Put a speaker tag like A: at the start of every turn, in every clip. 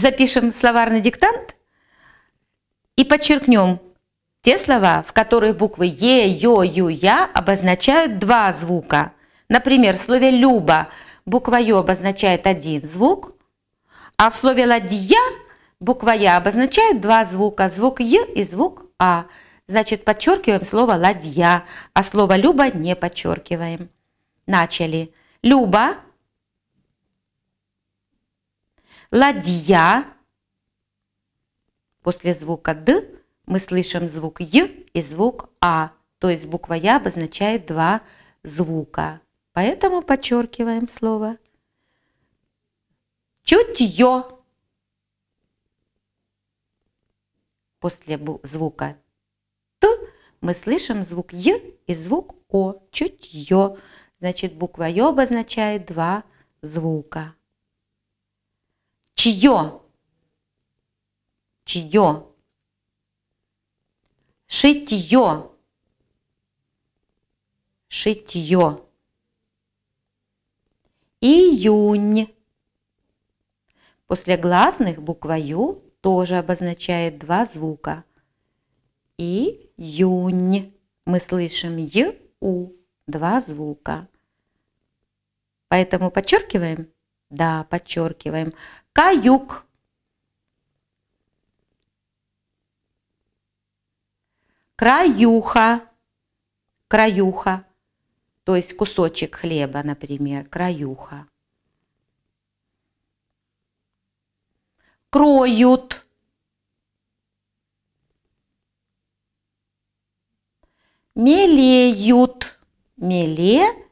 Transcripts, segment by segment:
A: запишем словарный диктант и подчеркнем те слова, в которых буквы Е, Ё, Ю, Я обозначают два звука. Например, в слове «люба» буква Ё обозначает один звук, а в слове «ладья» буква Я обозначает два звука, звук Й и звук А. Значит, подчеркиваем слово «ладья», а слово «люба» не подчеркиваем. Начали. Люба, ладья. После звука «д» мы слышим звук «й» и звук «а», то есть буква «я» обозначает два звука. Поэтому подчеркиваем слово. Чутье. После звука «т» мы слышим звук «й» и звук «о». Чутье. Значит, буква «ё» обозначает два звука. Чье? Чье? Шитье. Шитье. Июнь. После гласных буква Ю тоже обозначает два звука. Июнь. Мы слышим Й, У, два звука. Поэтому подчеркиваем? Да, подчеркиваем. Каюк. Краюха. Краюха. То есть кусочек хлеба, например. Краюха. Кроют. Мелеют. Мелеют.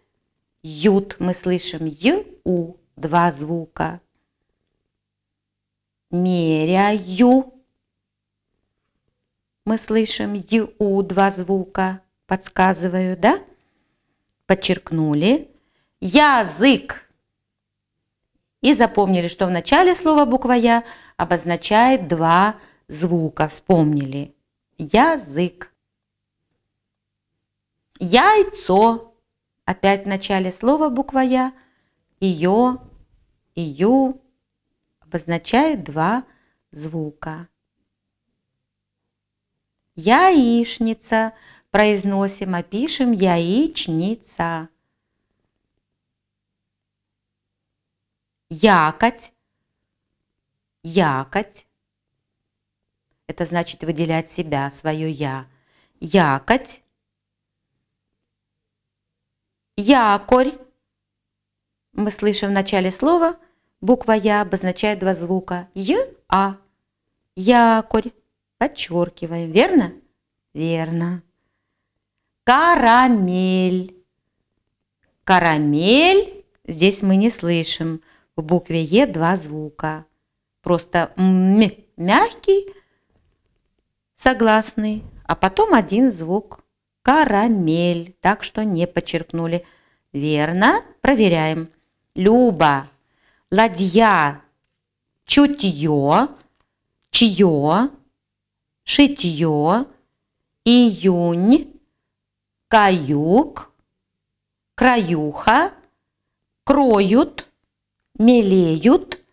A: Мы слышим Ю, два звука меряю. Мы слышим ю, два звука, подсказываю, да? Подчеркнули. Язык. И запомнили, что в начале слова буква Я обозначает два звука. Вспомнили. Язык. Яйцо. Опять в начале слова буква Я. Ее, Ию, обозначает два звука. Яичница. Произносим, а пишем яичница. Якоть. Якоть. Это значит выделять себя, свое «я». Якоть. Якорь. Мы слышим в начале слова – Буква Я обозначает два звука Й, А. Якорь. Подчеркиваем, верно? Верно. Карамель. Карамель. Здесь мы не слышим. В букве Е два звука. Просто М мягкий, согласный, а потом один звук. Карамель. Так что не подчеркнули. Верно. Проверяем. Люба ладья, чутье, чье, шитье, июнь, каюк, краюха, кроют, мелеют,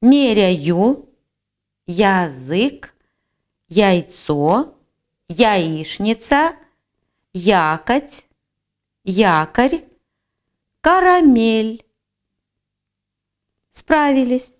A: меряю, язык, яйцо, яичница, якоть, якорь, карамель. Справились.